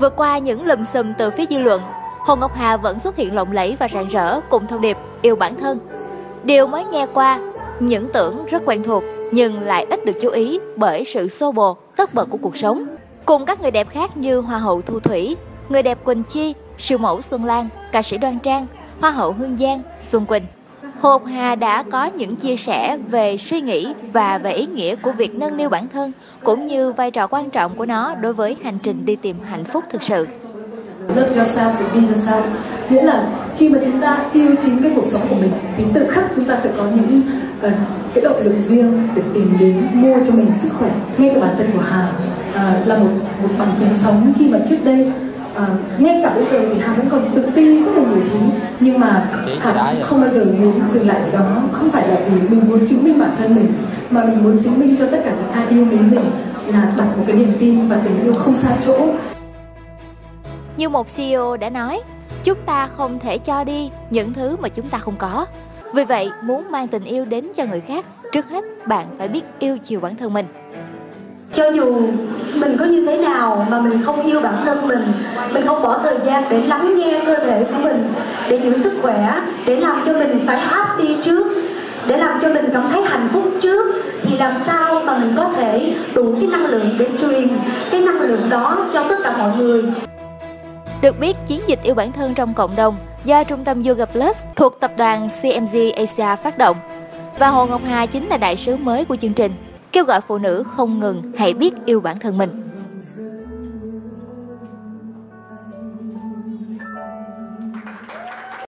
Vượt qua những lùm xùm từ phía dư luận, Hồ Ngọc Hà vẫn xuất hiện lộng lẫy và rạng rỡ cùng thông điệp yêu bản thân. Điều mới nghe qua, những tưởng rất quen thuộc nhưng lại ít được chú ý bởi sự xô bồ, tất bật của cuộc sống. Cùng các người đẹp khác như Hoa hậu Thu Thủy, người đẹp Quỳnh Chi, siêu mẫu Xuân Lan, ca sĩ Đoan Trang, Hoa hậu Hương Giang, Xuân Quỳnh. Hồ Hà đã có những chia sẻ về suy nghĩ và về ý nghĩa của việc nâng niu bản thân cũng như vai trò quan trọng của nó đối với hành trình đi tìm hạnh phúc thực sự. Love yourself and be yourself Nghĩa là khi mà chúng ta yêu chính cái cuộc sống của mình Thì tự khắc chúng ta sẽ có những uh, cái động lực riêng để tìm đến mua cho mình sức khỏe Ngay cả bản thân của Hà uh, là một một bằng chứng sống khi mà trước đây uh, ngay cả bây giờ thì Hà vẫn còn tự ti rất là nhiều thứ nhưng mà Hà không bao giờ muốn dừng lại ở đó không phải là vì mình muốn chứng minh bản thân mình mà mình muốn chứng minh cho tất cả những ai yêu mến mình là đặt một cái niềm tin và tình yêu không xa chỗ như một CEO đã nói, chúng ta không thể cho đi những thứ mà chúng ta không có. Vì vậy, muốn mang tình yêu đến cho người khác, trước hết bạn phải biết yêu chiều bản thân mình. Cho dù mình có như thế nào mà mình không yêu bản thân mình, mình không bỏ thời gian để lắng nghe cơ thể của mình, để giữ sức khỏe, để làm cho mình phải happy trước, để làm cho mình cảm thấy hạnh phúc trước thì làm sao mà mình có thể đủ cái năng lượng để truyền cái năng lượng đó cho tất cả mọi người được biết, chiến dịch yêu bản thân trong cộng đồng do Trung tâm Yoga Plus thuộc tập đoàn CMG Asia phát động. Và Hồ Ngọc Hà chính là đại sứ mới của chương trình, kêu gọi phụ nữ không ngừng hãy biết yêu bản thân mình.